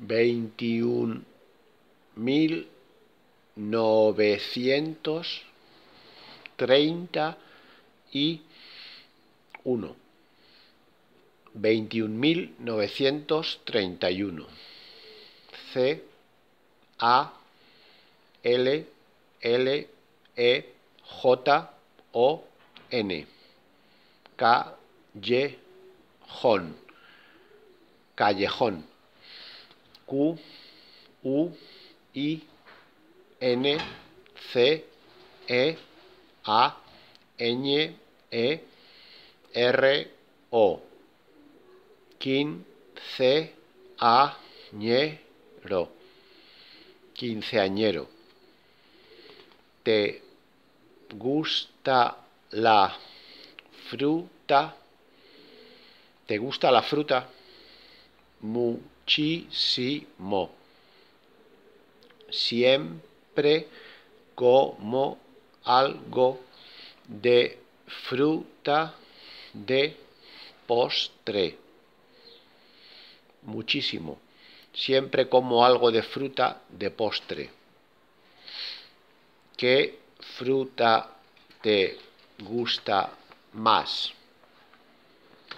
veintiún mil novecientos treinta y uno. veintiún mil novecientos treinta y uno. C A L L E J O N. K Y Q U I N C E A N E R O Quin C A Ñero Quinceañero ¿Te gusta la fruta? ¿Te gusta la fruta? Muchísimo. Siempre como algo de fruta de postre. Muchísimo. Siempre como algo de fruta de postre. ¿Qué fruta te gusta más?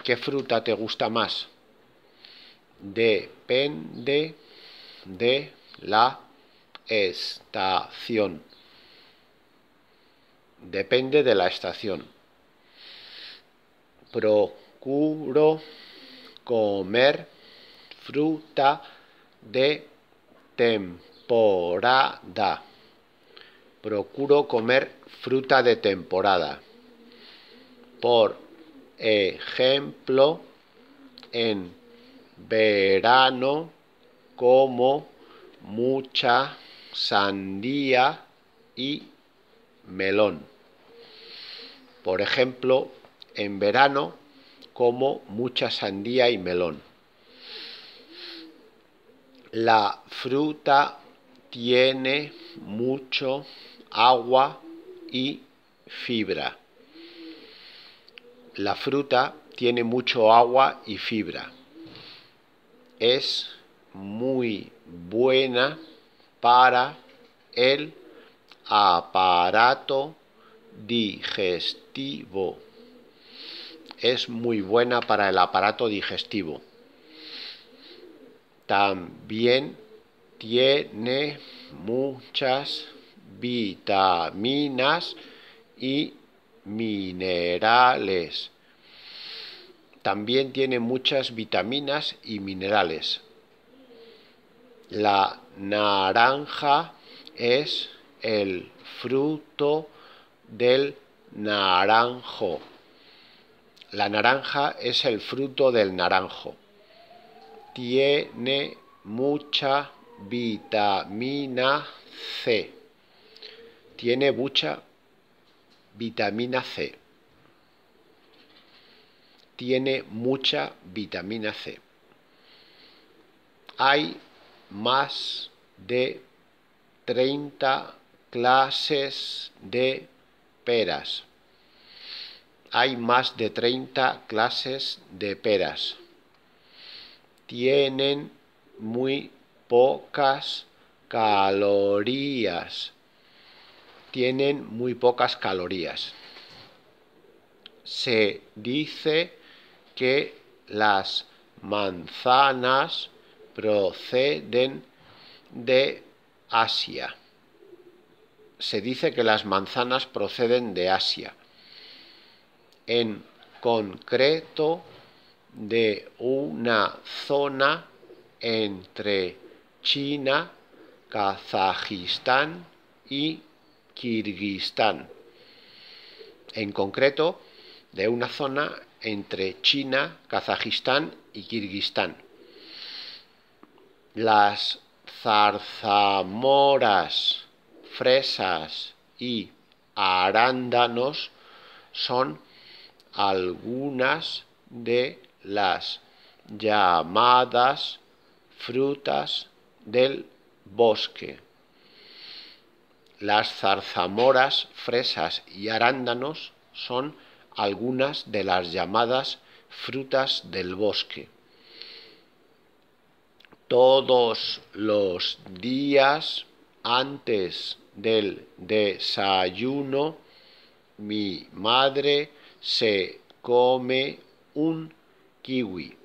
¿Qué fruta te gusta más? Depende de la estación. Depende de la estación. Procuro comer fruta de temporada. Procuro comer fruta de temporada. Por ejemplo, en verano como mucha sandía y melón. Por ejemplo, en verano como mucha sandía y melón. La fruta tiene mucho agua y fibra. La fruta tiene mucho agua y fibra. Es muy buena para el aparato digestivo. Es muy buena para el aparato digestivo. También tiene muchas vitaminas y minerales. También tiene muchas vitaminas y minerales. La naranja es el fruto del naranjo. La naranja es el fruto del naranjo. Tiene mucha vitamina C. Tiene mucha vitamina C. Tiene mucha vitamina C. Hay más de 30 clases de peras. Hay más de 30 clases de peras. Tienen muy pocas calorías. Tienen muy pocas calorías. Se dice que las manzanas proceden de Asia. Se dice que las manzanas proceden de Asia. En concreto, de una zona entre China, Kazajistán y Kirguistán. En concreto, de una zona entre China, Kazajistán y Kirguistán. Las zarzamoras, fresas y arándanos son algunas de las llamadas frutas del bosque. Las zarzamoras, fresas y arándanos son algunas de las llamadas frutas del bosque. Todos los días antes del desayuno mi madre se come un kiwi.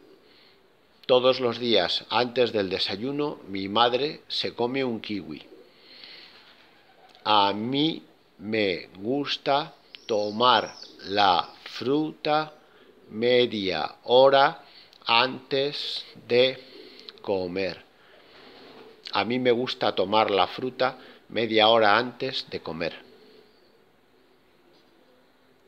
Todos los días antes del desayuno mi madre se come un kiwi. A mí me gusta tomar la fruta media hora antes de comer. A mí me gusta tomar la fruta media hora antes de comer.